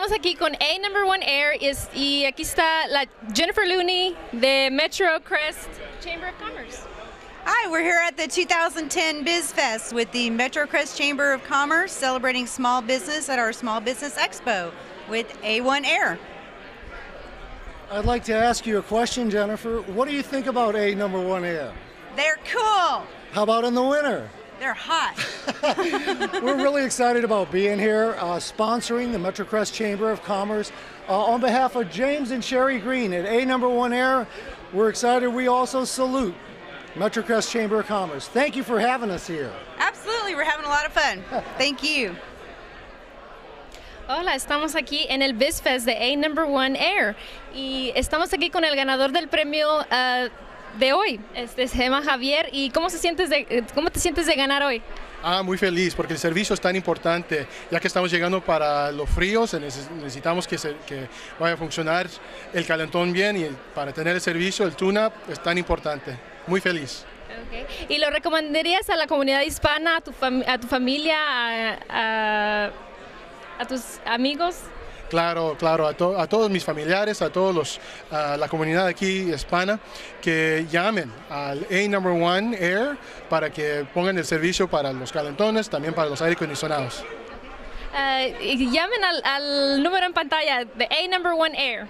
Estamos aquí con A Number One Air is- y aquí está la Jennifer Looney de Metro Crest Chamber of Commerce. Hi, we're here at the 2010 BizFest with the Metro Crest Chamber of Commerce celebrating small business at our Small Business Expo with A1 Air. I'd like to ask you a question, Jennifer. What do you think about A number one air? They're cool. How about in the winter? They're hot. We're really excited about being here, uh, sponsoring the MetroCrest Chamber of Commerce. Uh, on behalf of James and Sherry Green at A Number One Air, we're excited. We also salute MetroCrest Chamber of Commerce. Thank you for having us here. Absolutely, we're having a lot of fun. Thank you. Hola, estamos aquí en el Biz Fest de A Number One Air y estamos aquí con el ganador del premio ah, de hoy. Este se llama Javier y ¿cómo, se sientes de, eh, cómo te sientes de ganar hoy? Ah, muy feliz porque el servicio es tan importante, ya que estamos llegando para los fríos, neces- necesitamos que, se- que vaya a funcionar el calentón bien y para tener el servicio, el tune-up es tan importante. Muy feliz. ¿Y lo recomendarías a la comunidad hispana, a tu, fam- a tu familia, a, a- a tus amigos? Claro, claro, a, a todos mis familiares, a todos los, a la comunidad aquí hispana, que llamen al A Number One Air para que pongan el servicio para los calentones, también para los aire acondicionados. Y llamen al, al número en pantalla de A Number One Air.